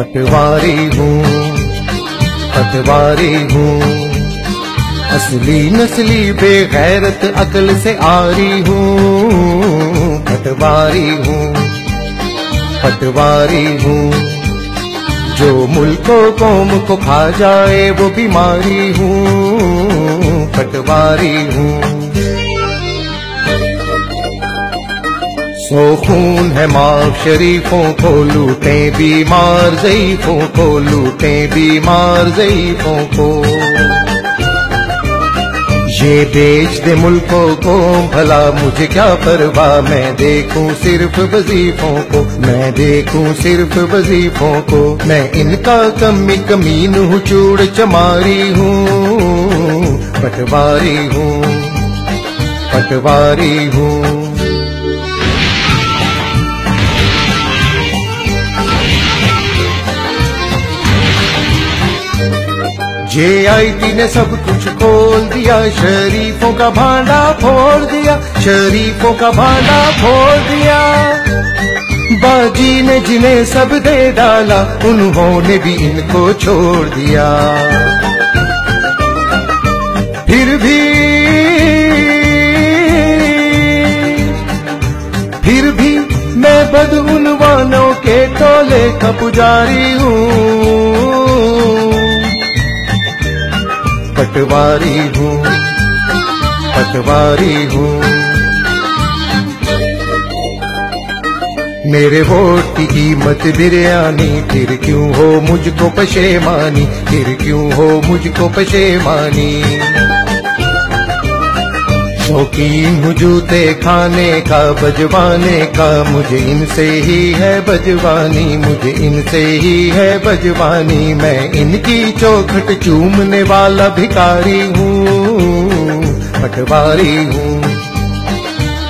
पटवारी हूँ पटवारी हूँ। असली नस्ली बेगैरत अकल से आरी हूँ। पटवारी हूँ पटवारी हूँ। जो मुल्को कौम को खा जाए, वो बीमारी हूँ। पटवारी हूँ सो खून है माँ शरीफों को लूटे बीमार जईफों को, लूटे बीमार जईफों को। ये बेच दे मुल्कों को, भला मुझे क्या परवाह? मैं देखूँ सिर्फ़ वजीफों को, मैं देखूँ सिर्फ़ वजीफों को। मैं इनका कमी कमीन हूँ चूड़ चमारी हूँ, पटवारी हूँ पटवारी हूँ। जे आई टी ने सब कुछ खोल दिया, शरीफों का भांडा फोड़ दिया, शरीफों का भांडा फोड़ दिया। बाजी ने जिन्हें सब दे डाला, उन्होंने भी इनको छोड़ दिया। फिर भी फिर भी मैं बदउनवानों के टोले का पुजारी हूँ। पटवारी हूँ पटवारी हूँ। मेरे वोट की कीमत बिरयानी, फिर क्यों हो मुझको पशेमानी, फिर क्यों हो मुझको पशेमानी? शौकीन हूँ जूते खाने का, बजवाने का मुझे इनसे ही है बजवानी, मुझे इनसे ही है बजवानी। मैं इनकी चौखट चूमने वाला भिकारी हूँ, पटवारी हूँ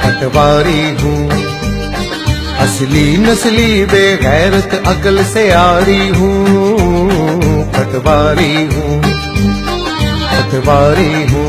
पटवारी हूँ। असली नस्ली बेगैरत अकल से आरी हूँ, पटवारी हूँ पटवारी हूँ।